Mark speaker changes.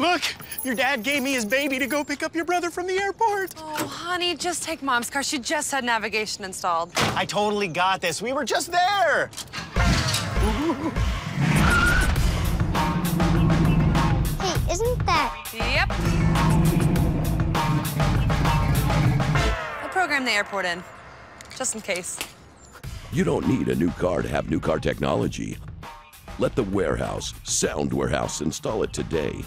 Speaker 1: Look, your dad gave me his baby to go pick up your brother from the airport.
Speaker 2: Oh, honey, just take mom's car. She just had navigation installed.
Speaker 1: I totally got this. We were just there.
Speaker 3: Hey, isn't that...
Speaker 2: Yep. I'll program the airport in, just in case.
Speaker 4: You don't need a new car to have new car technology. Let the warehouse, Sound Warehouse, install it today.